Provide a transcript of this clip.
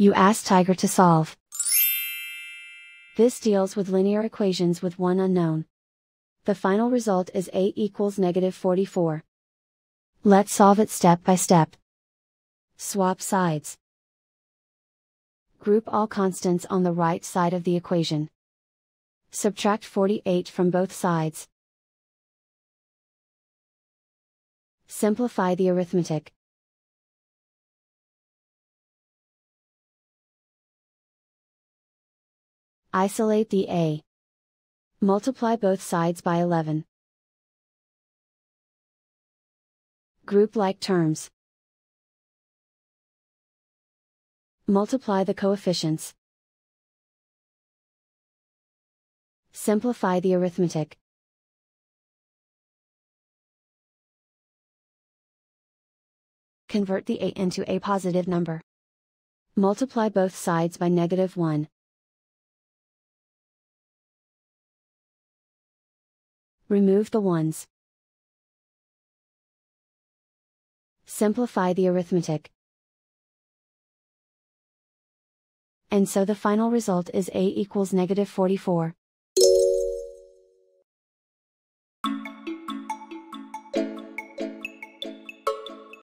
You ask Tiger to solve. This deals with linear equations with one unknown. The final result is a equals negative 44. Let's solve it step by step. Swap sides. Group all constants on the right side of the equation. Subtract 48 from both sides. Simplify the arithmetic. Isolate the a. Multiply both sides by 11. Group like terms. Multiply the coefficients. Simplify the arithmetic. Convert the a into a positive number. Multiply both sides by negative 1. Remove the ones. Simplify the arithmetic. And so the final result is a equals negative 44.